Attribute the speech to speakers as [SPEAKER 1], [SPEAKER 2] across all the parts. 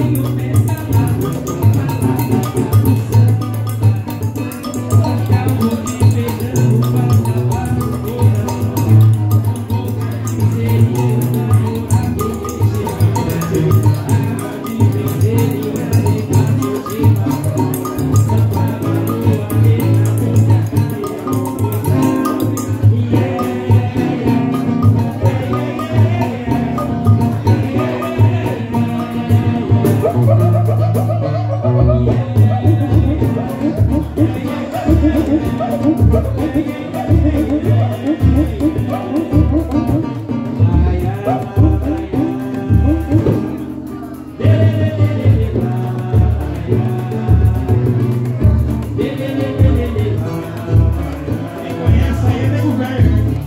[SPEAKER 1] you.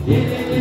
[SPEAKER 1] Yeah.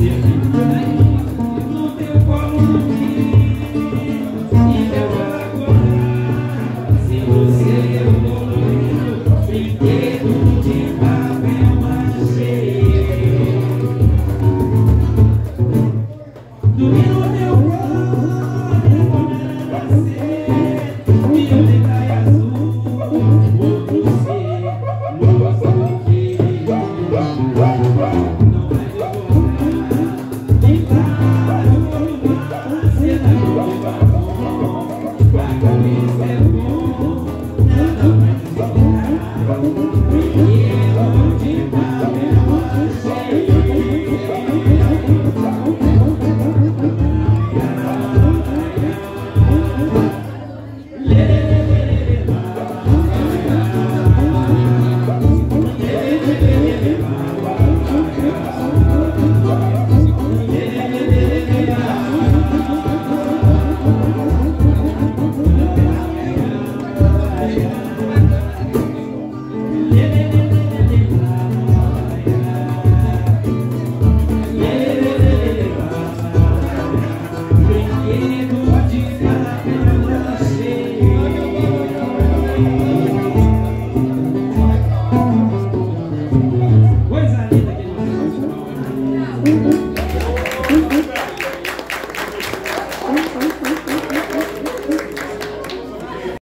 [SPEAKER 1] Yeah. Thank mm -hmm. you.